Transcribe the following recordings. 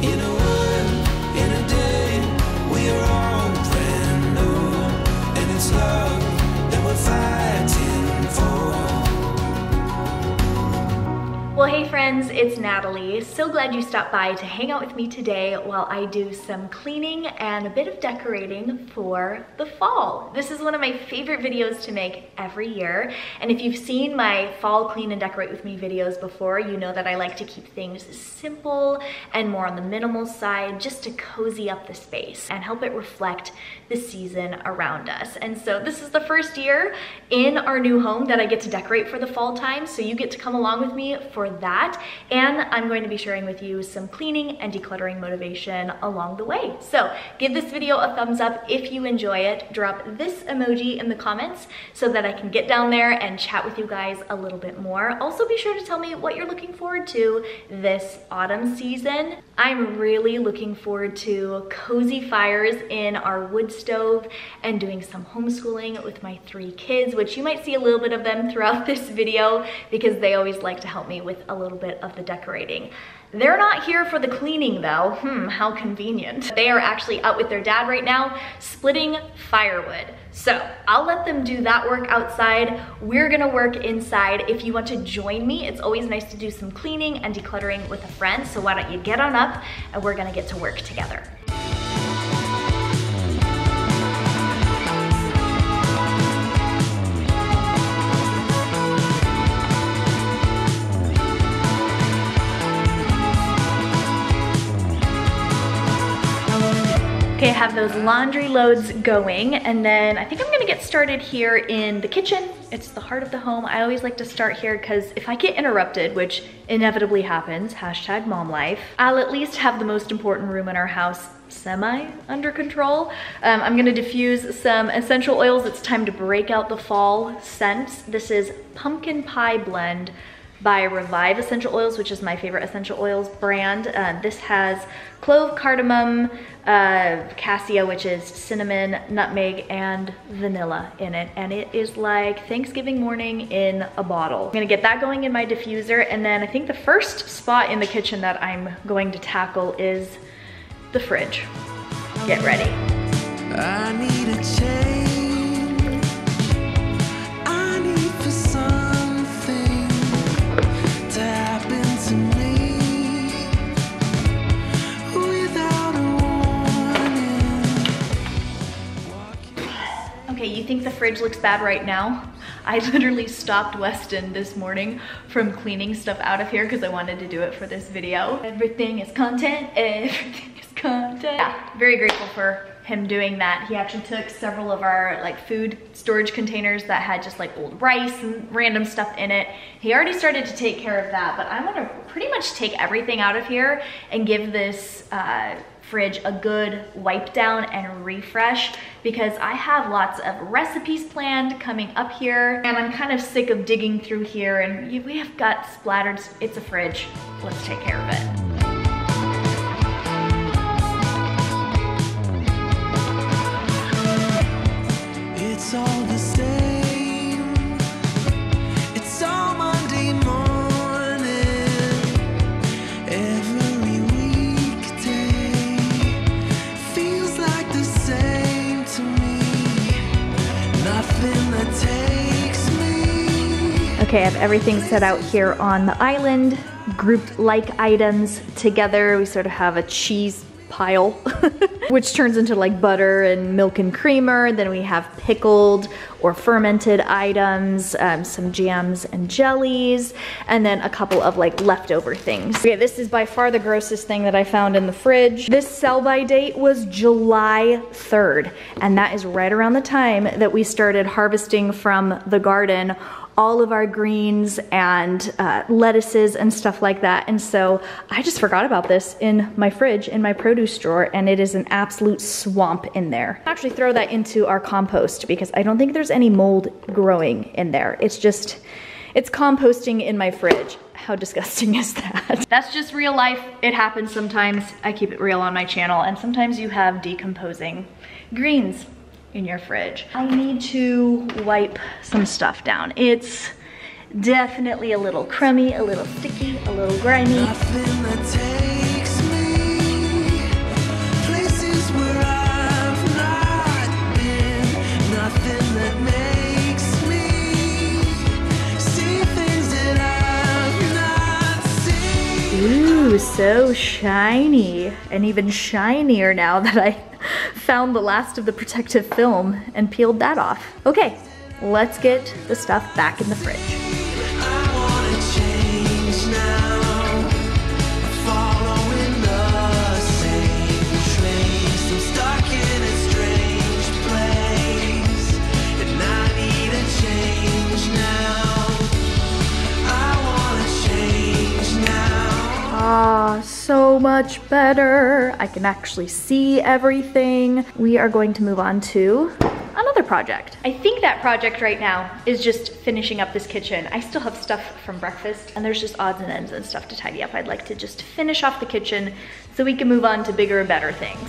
In a Well, hey friends, it's Natalie. So glad you stopped by to hang out with me today while I do some cleaning and a bit of decorating for the fall. This is one of my favorite videos to make every year. And if you've seen my fall clean and decorate with me videos before, you know that I like to keep things simple and more on the minimal side just to cozy up the space and help it reflect the season around us. And so this is the first year in our new home that I get to decorate for the fall time. So you get to come along with me for that. And I'm going to be sharing with you some cleaning and decluttering motivation along the way. So give this video a thumbs up if you enjoy it. Drop this emoji in the comments so that I can get down there and chat with you guys a little bit more. Also be sure to tell me what you're looking forward to this autumn season. I'm really looking forward to cozy fires in our wood stove and doing some homeschooling with my three kids, which you might see a little bit of them throughout this video because they always like to help me with a little bit of the decorating. They're not here for the cleaning though. Hmm, how convenient. They are actually out with their dad right now, splitting firewood. So I'll let them do that work outside. We're gonna work inside. If you want to join me, it's always nice to do some cleaning and decluttering with a friend. So why don't you get on up and we're gonna get to work together. Okay, I have those laundry loads going and then I think I'm gonna get started here in the kitchen. It's the heart of the home. I always like to start here because if I get interrupted, which inevitably happens, hashtag mom life, I'll at least have the most important room in our house semi under control. Um, I'm gonna diffuse some essential oils. It's time to break out the fall scents. This is pumpkin pie blend by Revive Essential Oils, which is my favorite essential oils brand. Uh, this has clove, cardamom, uh, cassia, which is cinnamon, nutmeg, and vanilla in it. And it is like Thanksgiving morning in a bottle. I'm gonna get that going in my diffuser. And then I think the first spot in the kitchen that I'm going to tackle is the fridge. Get ready. Okay, you think the fridge looks bad right now? I literally stopped Weston this morning from cleaning stuff out of here because I wanted to do it for this video. Everything is content, everything is content. Yeah, very grateful for him doing that. He actually took several of our like food storage containers that had just like old rice and random stuff in it. He already started to take care of that, but I'm gonna pretty much take everything out of here and give this uh, fridge a good wipe down and refresh because I have lots of recipes planned coming up here and I'm kind of sick of digging through here and we have got splattered, it's a fridge. Let's take care of it. It's all Okay, I have everything set out here on the island, grouped like items together. We sort of have a cheese pile, which turns into like butter and milk and creamer. Then we have pickled or fermented items, um, some jams and jellies, and then a couple of like leftover things. Okay, this is by far the grossest thing that I found in the fridge. This sell by date was July 3rd, and that is right around the time that we started harvesting from the garden all of our greens and uh, lettuces and stuff like that. And so I just forgot about this in my fridge, in my produce drawer, and it is an absolute swamp in there. Actually throw that into our compost because I don't think there's any mold growing in there. It's just, it's composting in my fridge. How disgusting is that? That's just real life. It happens sometimes. I keep it real on my channel and sometimes you have decomposing greens in your fridge. I need to wipe some stuff down. It's definitely a little crummy, a little sticky, a little grimy. Ooh, so shiny and even shinier now that I found the last of the protective film and peeled that off. Okay, let's get the stuff back in the fridge. Ah, so much better. I can actually see everything. We are going to move on to another project. I think that project right now is just finishing up this kitchen. I still have stuff from breakfast and there's just odds and ends and stuff to tidy up. I'd like to just finish off the kitchen so we can move on to bigger and better things.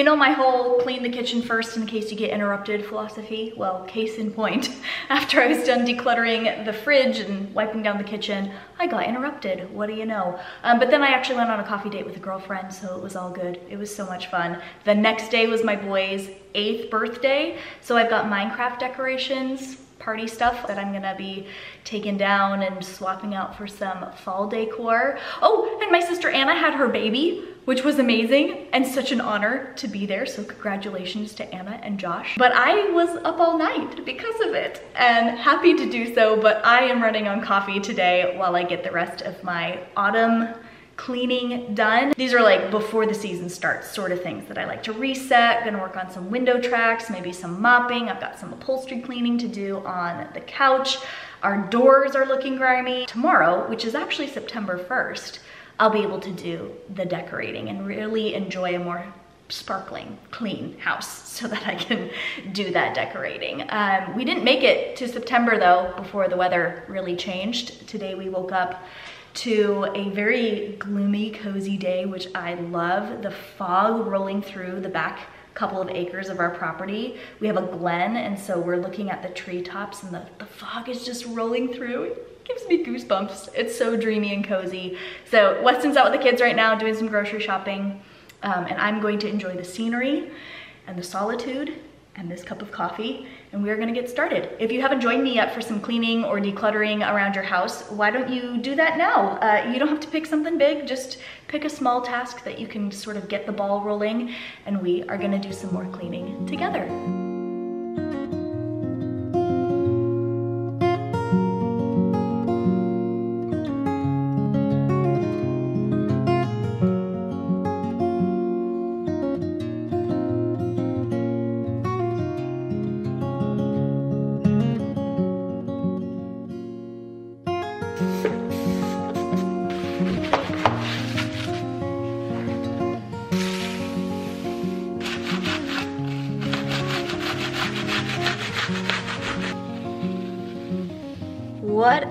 You know my whole clean the kitchen first in case you get interrupted philosophy? Well, case in point, after I was done decluttering the fridge and wiping down the kitchen, I got interrupted, what do you know? Um, but then I actually went on a coffee date with a girlfriend, so it was all good. It was so much fun. The next day was my boy's eighth birthday, so I've got Minecraft decorations, party stuff that I'm gonna be taking down and swapping out for some fall decor. Oh, and my sister Anna had her baby, which was amazing and such an honor to be there. So congratulations to Anna and Josh. But I was up all night because of it and happy to do so, but I am running on coffee today while I get the rest of my autumn cleaning done. These are like before the season starts sort of things that I like to reset. Gonna work on some window tracks, maybe some mopping. I've got some upholstery cleaning to do on the couch. Our doors are looking grimy. Tomorrow, which is actually September 1st, I'll be able to do the decorating and really enjoy a more sparkling, clean house so that I can do that decorating. Um, we didn't make it to September though before the weather really changed. Today we woke up to a very gloomy, cozy day, which I love. The fog rolling through the back couple of acres of our property. We have a glen, and so we're looking at the treetops, and the, the fog is just rolling through. Gives me goosebumps. It's so dreamy and cozy. So Weston's out with the kids right now doing some grocery shopping, um, and I'm going to enjoy the scenery and the solitude and this cup of coffee and we are gonna get started. If you haven't joined me yet for some cleaning or decluttering around your house, why don't you do that now? Uh, you don't have to pick something big, just pick a small task that you can sort of get the ball rolling and we are gonna do some more cleaning together.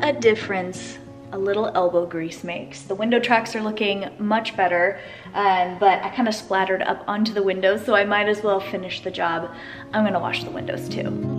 A difference a little elbow grease makes. The window tracks are looking much better, um, but I kind of splattered up onto the windows, so I might as well finish the job. I'm gonna wash the windows too.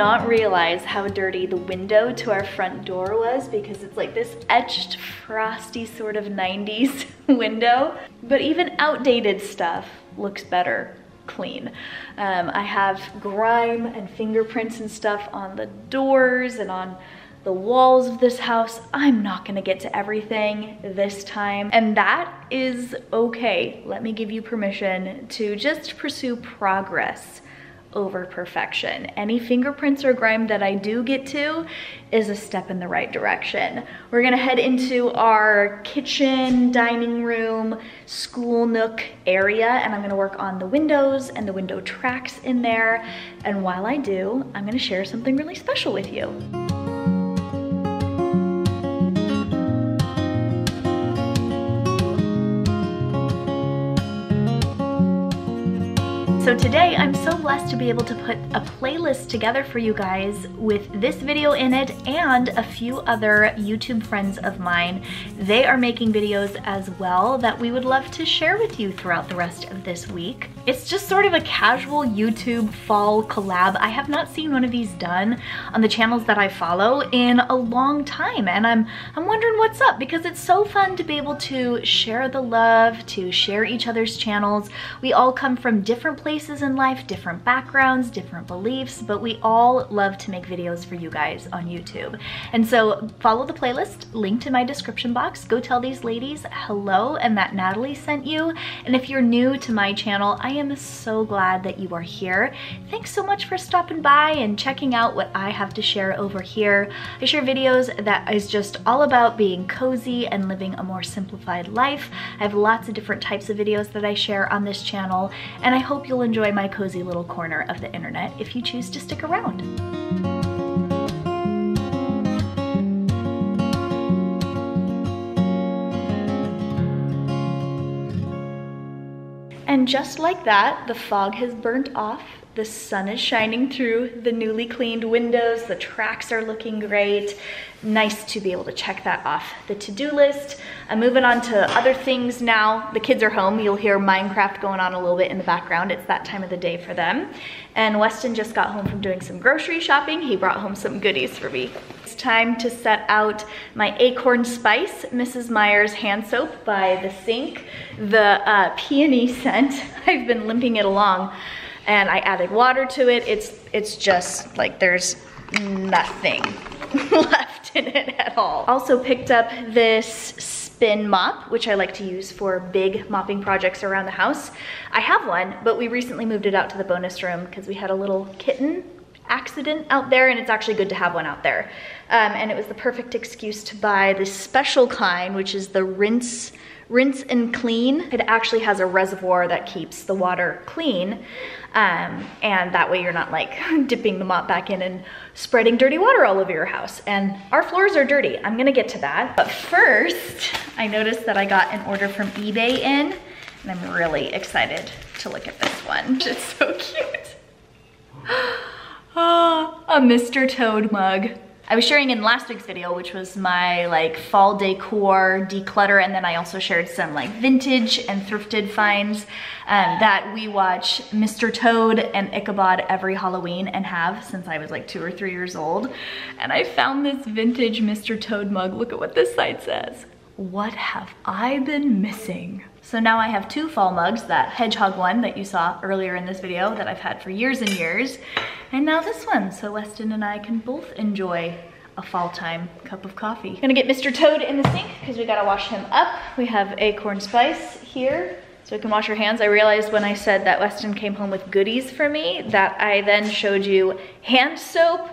Not realize how dirty the window to our front door was because it's like this etched, frosty sort of 90s window. But even outdated stuff looks better clean. Um, I have grime and fingerprints and stuff on the doors and on the walls of this house. I'm not gonna get to everything this time. And that is okay. Let me give you permission to just pursue progress over perfection. Any fingerprints or grime that I do get to is a step in the right direction. We're gonna head into our kitchen, dining room, school nook area, and I'm gonna work on the windows and the window tracks in there. And while I do, I'm gonna share something really special with you. So today I'm so blessed to be able to put a playlist together for you guys with this video in it and a few other YouTube friends of mine. They are making videos as well that we would love to share with you throughout the rest of this week. It's just sort of a casual YouTube fall collab. I have not seen one of these done on the channels that I follow in a long time and I'm, I'm wondering what's up because it's so fun to be able to share the love, to share each other's channels. We all come from different places in life, different backgrounds, different beliefs, but we all love to make videos for you guys on YouTube. And so follow the playlist, link to my description box. Go tell these ladies hello and that Natalie sent you. And if you're new to my channel, I am so glad that you are here. Thanks so much for stopping by and checking out what I have to share over here. I share videos that is just all about being cozy and living a more simplified life. I have lots of different types of videos that I share on this channel, and I hope you'll enjoy my cozy little corner of the internet if you choose to stick around. And just like that, the fog has burnt off the sun is shining through the newly cleaned windows. The tracks are looking great. Nice to be able to check that off the to-do list. I'm moving on to other things now. The kids are home. You'll hear Minecraft going on a little bit in the background. It's that time of the day for them. And Weston just got home from doing some grocery shopping. He brought home some goodies for me. It's time to set out my Acorn Spice Mrs. Meyer's hand soap by the sink. The uh, peony scent. I've been limping it along and I added water to it. It's, it's just like there's nothing left in it at all. Also picked up this spin mop, which I like to use for big mopping projects around the house. I have one, but we recently moved it out to the bonus room because we had a little kitten accident out there and it's actually good to have one out there. Um, and it was the perfect excuse to buy this special kind, which is the rinse rinse and clean. It actually has a reservoir that keeps the water clean. Um, and that way you're not like dipping the mop back in and spreading dirty water all over your house. And our floors are dirty. I'm gonna get to that. But first, I noticed that I got an order from eBay in and I'm really excited to look at this one. It's so cute. oh, a Mr. Toad mug. I was sharing in last week's video, which was my like fall decor declutter, and then I also shared some like vintage and thrifted finds um, that we watch Mr. Toad and Ichabod every Halloween and have since I was like two or three years old. And I found this vintage Mr. Toad mug. Look at what this side says. What have I been missing? So now I have two fall mugs, that hedgehog one that you saw earlier in this video that I've had for years and years, and now this one. So Weston and I can both enjoy a fall time cup of coffee. Gonna get Mr. Toad in the sink because we gotta wash him up. We have acorn spice here so we can wash our hands. I realized when I said that Weston came home with goodies for me that I then showed you hand soap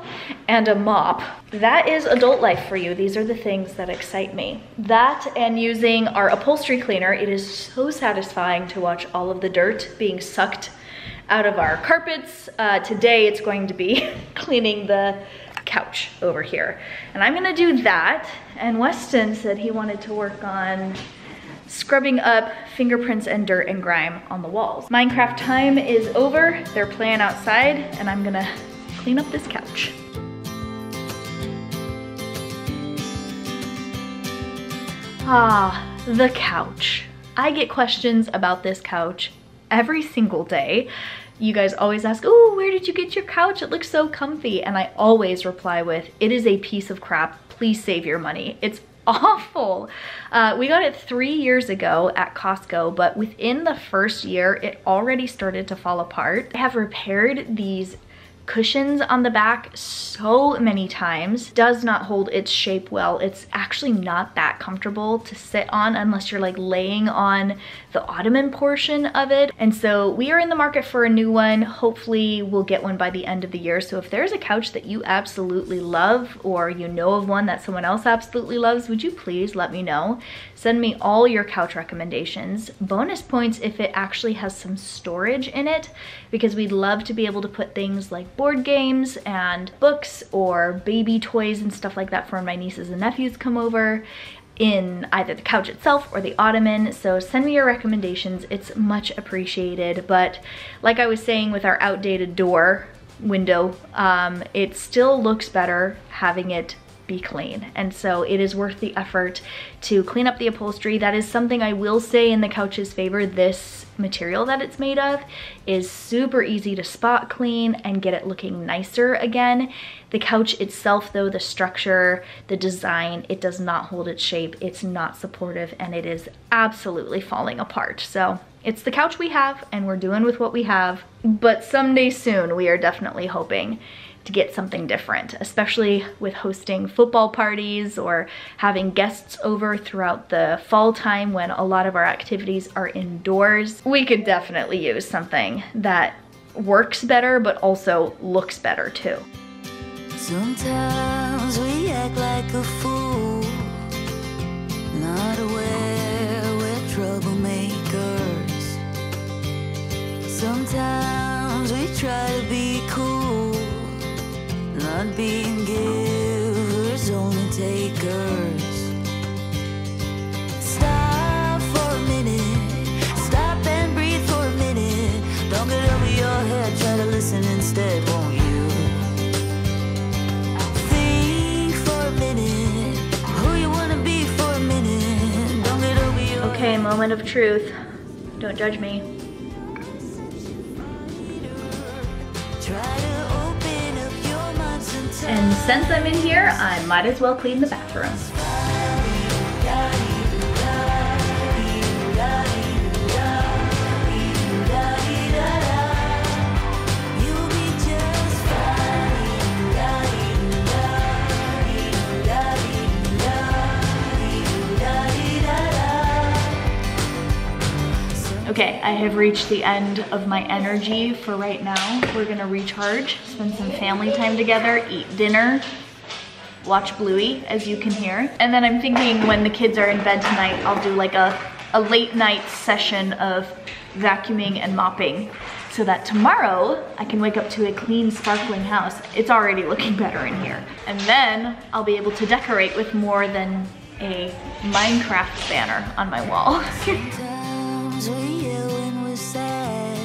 and a mop. That is adult life for you. These are the things that excite me. That and using our upholstery cleaner, it is so satisfying to watch all of the dirt being sucked out of our carpets. Uh, today it's going to be cleaning the couch over here. And I'm gonna do that. And Weston said he wanted to work on scrubbing up fingerprints and dirt and grime on the walls. Minecraft time is over. They're playing outside and I'm gonna clean up this couch. Ah, the couch. I get questions about this couch every single day. You guys always ask, oh, where did you get your couch? It looks so comfy. And I always reply with, it is a piece of crap. Please save your money. It's awful. Uh, we got it three years ago at Costco, but within the first year, it already started to fall apart. I have repaired these cushions on the back so many times does not hold its shape well it's actually not that comfortable to sit on unless you're like laying on the ottoman portion of it. And so we are in the market for a new one. Hopefully we'll get one by the end of the year. So if there's a couch that you absolutely love or you know of one that someone else absolutely loves would you please let me know? Send me all your couch recommendations. Bonus points if it actually has some storage in it because we'd love to be able to put things like board games and books or baby toys and stuff like that for my nieces and nephews come over in either the couch itself or the ottoman so send me your recommendations. It's much appreciated but like i was saying with our outdated door window um, it still looks better having it be clean. And so it is worth the effort to clean up the upholstery. That is something I will say in the couch's favor. This material that it's made of is super easy to spot clean and get it looking nicer again. The couch itself though, the structure, the design, it does not hold its shape. It's not supportive and it is absolutely falling apart. So it's the couch we have and we're doing with what we have. But someday soon we are definitely hoping to get something different, especially with hosting football parties or having guests over throughout the fall time when a lot of our activities are indoors. We could definitely use something that works better but also looks better too. Sometimes we act like a fool, not aware we're troublemakers. Sometimes we try to be not being givers, only takers. Stop for a minute, stop and breathe for a minute. Don't get over your head, try to listen instead, won't you? Think for a minute, who you wanna be for a minute. Don't get over your Okay, moment of truth. Don't judge me. Since I'm in here, I might as well clean the bathroom. Okay, I have reached the end of my energy for right now. We're gonna recharge, spend some family time together, eat dinner, watch Bluey, as you can hear. And then I'm thinking when the kids are in bed tonight, I'll do like a, a late night session of vacuuming and mopping so that tomorrow I can wake up to a clean, sparkling house. It's already looking better in here. And then I'll be able to decorate with more than a Minecraft banner on my wall. Sometimes we yell when we're sad,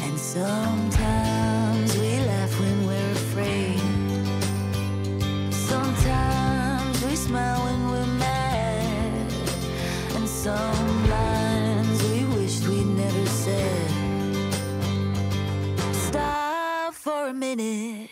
and sometimes we laugh when we're afraid. Sometimes we smile when we're mad, and some lines we wished we'd never said. Stop for a minute,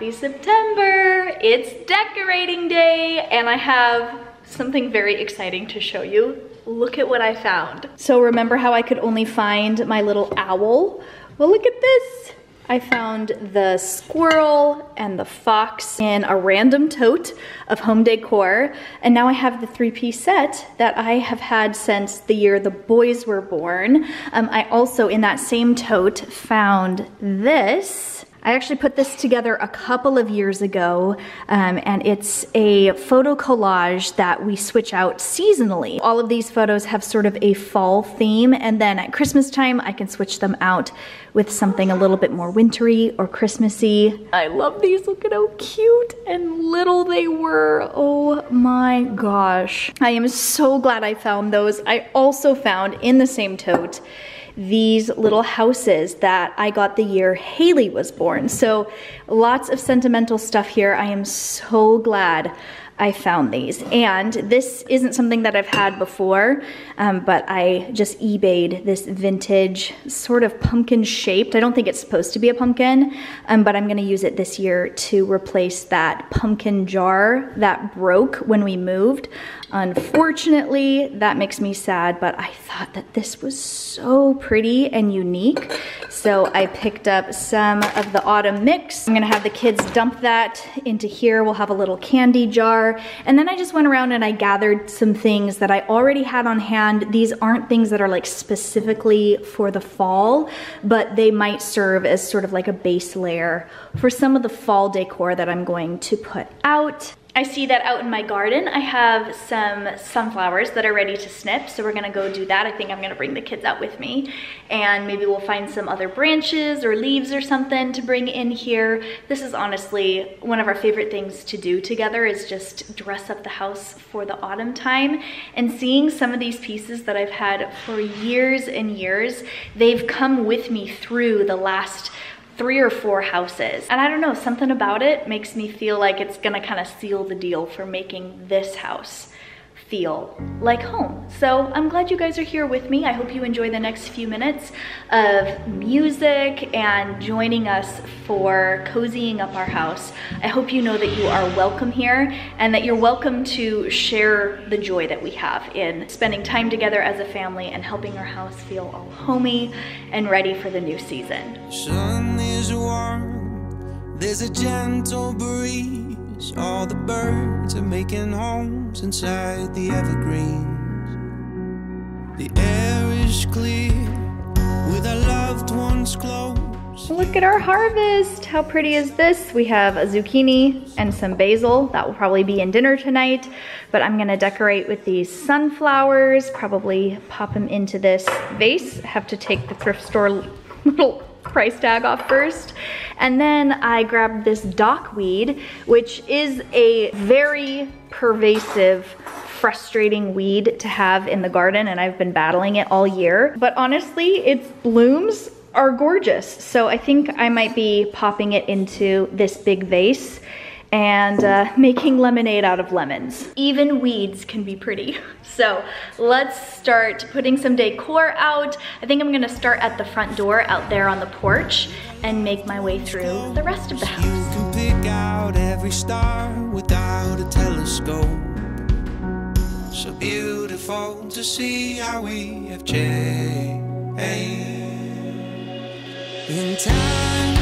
happy September. It's decorating day and I have something very exciting to show you. Look at what I found. So remember how I could only find my little owl? Well, look at this. I found the squirrel and the fox in a random tote of home decor. And now I have the three piece set that I have had since the year the boys were born. Um, I also, in that same tote, found this I actually put this together a couple of years ago, um, and it's a photo collage that we switch out seasonally. All of these photos have sort of a fall theme, and then at Christmas time, I can switch them out with something a little bit more wintry or Christmassy. I love these, look at how cute and little they were. Oh my gosh. I am so glad I found those. I also found in the same tote these little houses that I got the year Haley was born. So lots of sentimental stuff here. I am so glad I found these. And this isn't something that I've had before, um, but I just eBayed this vintage sort of pumpkin shaped. I don't think it's supposed to be a pumpkin, um, but I'm gonna use it this year to replace that pumpkin jar that broke when we moved. Unfortunately, that makes me sad, but I thought that this was so pretty and unique. So I picked up some of the autumn mix. I'm gonna have the kids dump that into here. We'll have a little candy jar. And then I just went around and I gathered some things that I already had on hand. These aren't things that are like specifically for the fall, but they might serve as sort of like a base layer for some of the fall decor that I'm going to put out. I see that out in my garden. I have some sunflowers that are ready to snip, so we're gonna go do that. I think I'm gonna bring the kids out with me, and maybe we'll find some other branches or leaves or something to bring in here. This is honestly one of our favorite things to do together is just dress up the house for the autumn time. And seeing some of these pieces that I've had for years and years, they've come with me through the last three or four houses. And I don't know, something about it makes me feel like it's gonna kind of seal the deal for making this house feel like home. So I'm glad you guys are here with me. I hope you enjoy the next few minutes of music and joining us for cozying up our house. I hope you know that you are welcome here and that you're welcome to share the joy that we have in spending time together as a family and helping our house feel all homey and ready for the new season. Warm, there's a gentle breeze. All the birds are making homes inside the evergreens. The air is clear with our loved ones close. Look at our harvest. How pretty is this? We have a zucchini and some basil. That will probably be in dinner tonight, but I'm gonna decorate with these sunflowers, probably pop them into this vase. Have to take the thrift store little price tag off first. And then I grabbed this dockweed, which is a very pervasive frustrating weed to have in the garden and I've been battling it all year. But honestly, its blooms are gorgeous. So I think I might be popping it into this big vase and uh, making lemonade out of lemons. Even weeds can be pretty. So let's start putting some decor out. I think I'm gonna start at the front door out there on the porch and make my way through the rest of the house. You can pick out every star without a telescope. So beautiful to see how we have changed. In time,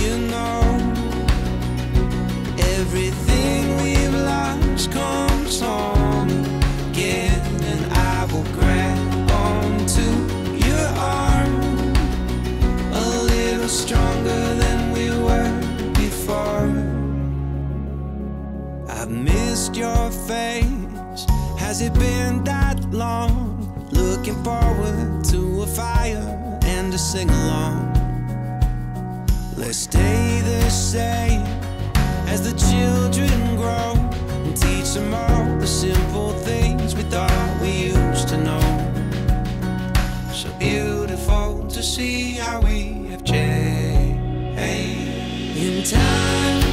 you know, your arm A little stronger than we were before I've missed your face. Has it been that long? Looking forward to a fire and a sing along. Let's stay the same as the children grow and teach them all the simple things we thought we used to know. So beautiful to see how we have changed. In time,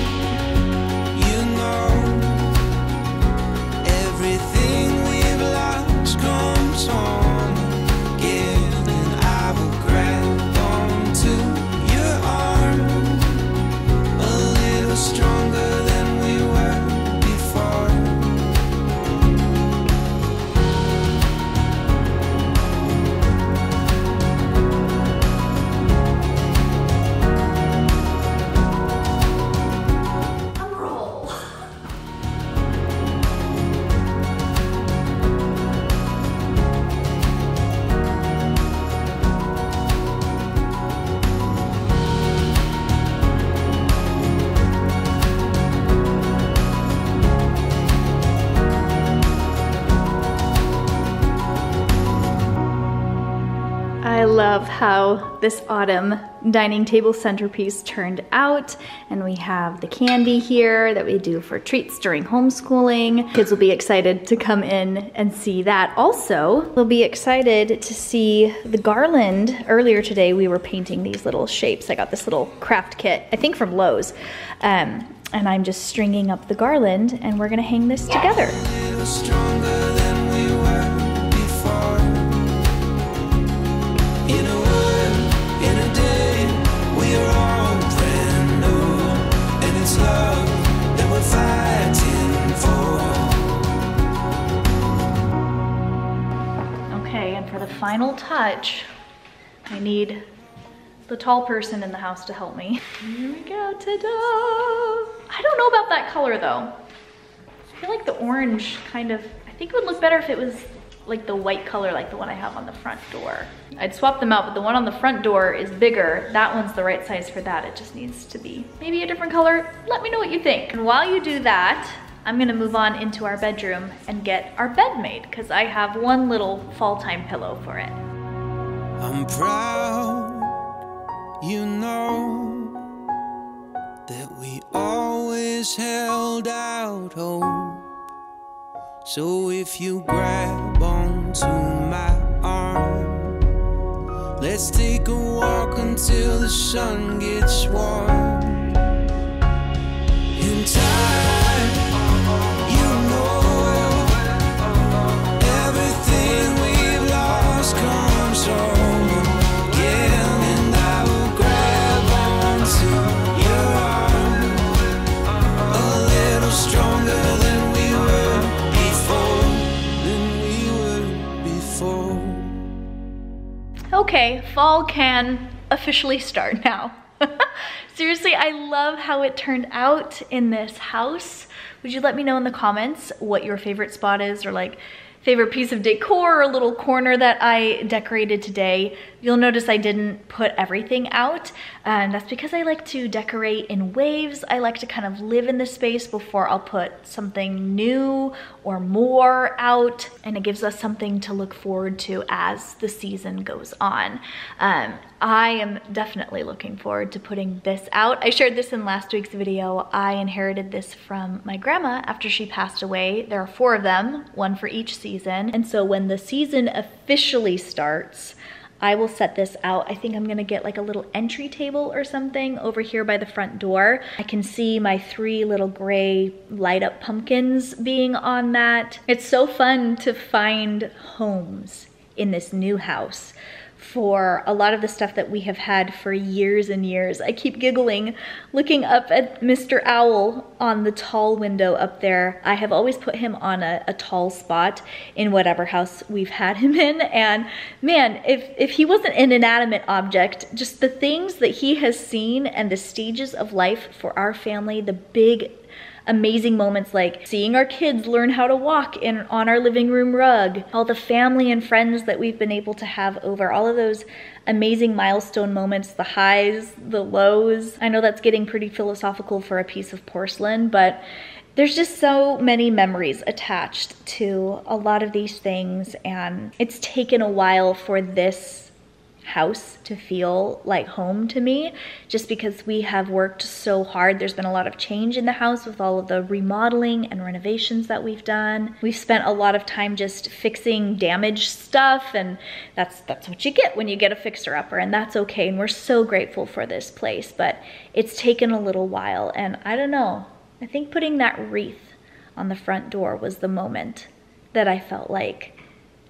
how this autumn dining table centerpiece turned out. And we have the candy here that we do for treats during homeschooling. Kids will be excited to come in and see that. Also, they'll be excited to see the garland. Earlier today, we were painting these little shapes. I got this little craft kit, I think from Lowe's. Um, and I'm just stringing up the garland and we're gonna hang this together. Final touch, I need the tall person in the house to help me. Here we go, ta-da! I don't know about that color though. I feel like the orange kind of, I think it would look better if it was like the white color like the one I have on the front door. I'd swap them out, but the one on the front door is bigger. That one's the right size for that. It just needs to be maybe a different color. Let me know what you think. And while you do that, I'm gonna move on into our bedroom and get our bed made because I have one little fall time pillow for it. I'm proud, you know, that we always held out hope. So if you grab onto my arm, let's take a walk until the sun gets warm. In time, Okay, fall can officially start now. Seriously, I love how it turned out in this house. Would you let me know in the comments what your favorite spot is or like favorite piece of decor or little corner that I decorated today. You'll notice I didn't put everything out and that's because I like to decorate in waves. I like to kind of live in the space before I'll put something new or more out and it gives us something to look forward to as the season goes on. Um, I am definitely looking forward to putting this out. I shared this in last week's video. I inherited this from my grandma after she passed away. There are four of them, one for each season. And so when the season officially starts, I will set this out. I think I'm gonna get like a little entry table or something over here by the front door. I can see my three little gray light up pumpkins being on that. It's so fun to find homes in this new house for a lot of the stuff that we have had for years and years. I keep giggling looking up at Mr. Owl on the tall window up there. I have always put him on a, a tall spot in whatever house we've had him in. And man, if, if he wasn't an inanimate object, just the things that he has seen and the stages of life for our family, the big amazing moments like seeing our kids learn how to walk in on our living room rug, all the family and friends that we've been able to have over, all of those amazing milestone moments, the highs, the lows. I know that's getting pretty philosophical for a piece of porcelain, but there's just so many memories attached to a lot of these things and it's taken a while for this house to feel like home to me just because we have worked so hard. There's been a lot of change in the house with all of the remodeling and renovations that we've done. We've spent a lot of time just fixing damaged stuff and that's that's what you get when you get a fixer upper and that's okay and we're so grateful for this place but it's taken a little while and I don't know. I think putting that wreath on the front door was the moment that I felt like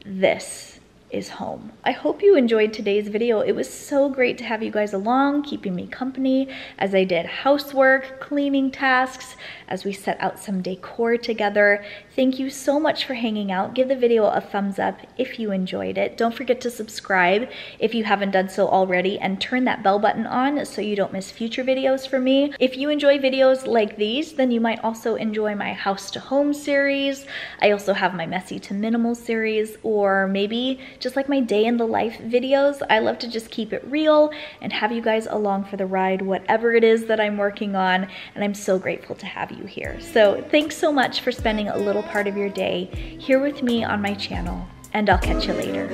this is home. I hope you enjoyed today's video. It was so great to have you guys along, keeping me company as I did housework, cleaning tasks, as we set out some decor together. Thank you so much for hanging out. Give the video a thumbs up if you enjoyed it. Don't forget to subscribe if you haven't done so already and turn that bell button on so you don't miss future videos from me. If you enjoy videos like these, then you might also enjoy my house to home series. I also have my messy to minimal series or maybe just like my day in the life videos. I love to just keep it real and have you guys along for the ride, whatever it is that I'm working on. And I'm so grateful to have you here. So thanks so much for spending a little part of your day here with me on my channel and I'll catch you later.